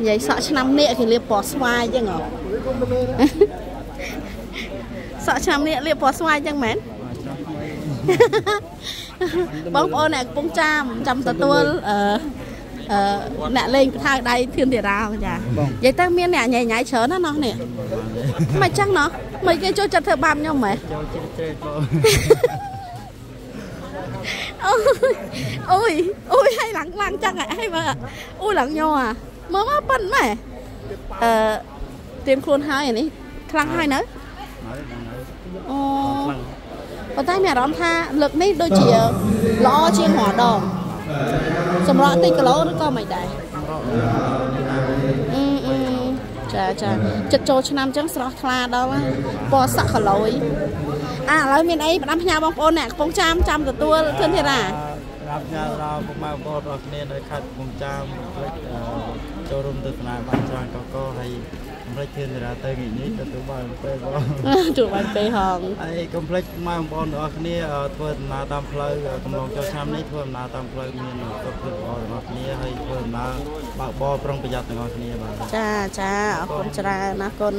និយាយសក់ឆ្នាំនេះគេលាបពណ៌ស្វាយចឹងហ៎សក់ឆ្នាំនេះលាបពណ៌ស្វាយចឹងមែនបងប្អូនអ្នកកំពុងចាំចាំទទួលអឺអឺអ្នកលេងបថៅដៃធឿនធារាចានិយាយទៅមានអ្នកញ៉ៃញ៉ៃច្រើនណាស់ណោះនេះមិនចឹងណោះមិនគេចូលចិត្តធ្វើបាបខ្ញុំហ្មងចូលចិត្តត្រេកបងអូយអូយអូយឲ្យឡើងឡើងចឹងឲ្យមើលអូយឡើងញ័រអា មើលមកប៉ិនម៉ែអឺទៀមខ្លួនហើយអានេះខ្លាំងហើយនៅហើយដល់ហើយអូប៉ុន្តែមានអារម្មណ៍ថាលើកនេះដូចជាល្អជាងរាល់ដងសម្រាប់តិចគីឡូឬក៏មិនដែរអឺអឺចាចាចិត្តចូលឆ្នាំអញ្ចឹងស្រស់ថ្លាដល់ហើយពណ៌សាក់គីឡូយអាឥឡូវមានអីផ្ដាំផ្ញើបងប្អូនអ្នកកំពុងចាំចាំទទួលធឿនធារាប្រាប់ញ៉ាំដល់ពុកម៉ែបងប្អូនរបស់គ្នានៅខេត្តកំពង់ចាមផ្លេចចូលរួ មទស្សនាបានច្រើនកកហើយកម្រិតធានរាទៅថ្ងៃនេះទទួលបានពេលបងជួបបានពេលហងហើយកុំភ្លេចម៉ែបងប្អូនទាំងអស់គ្នាធ្វើដំណើរតាមផ្លូវកំឡុងចូលឆ្នាំនេះធ្វើដំណើរតាមផ្លូវមានសុខភាពល្អទាំងអស់គ្នាហើយធ្វើដំណើរបើកបរប្រុងប្រយ័ត្នទាំងអស់គ្នាបាទចាចាអរគុណច្រើនណាគុណ